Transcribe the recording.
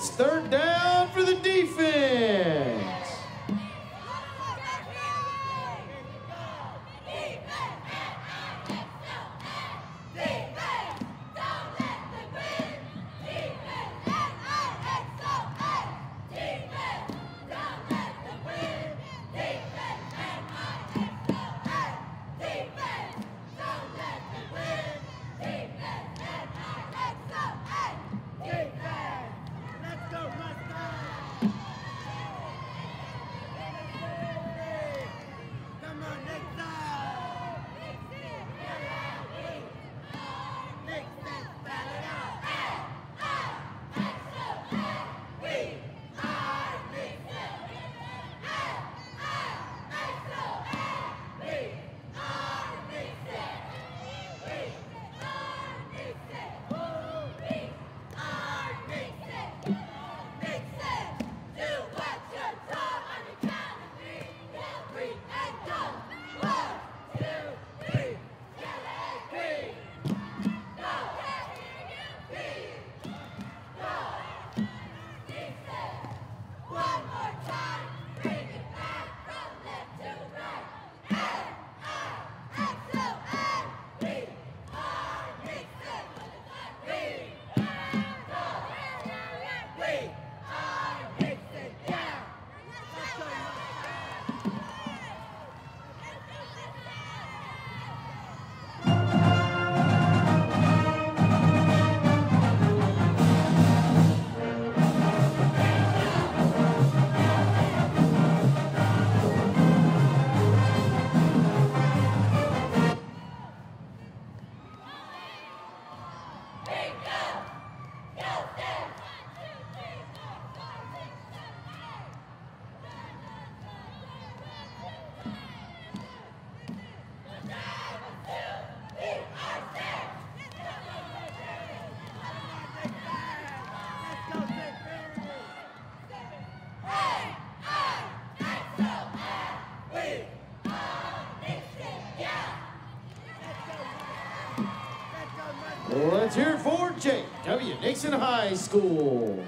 It's third down for the defense. Let's hear it for J.W. Nixon High School.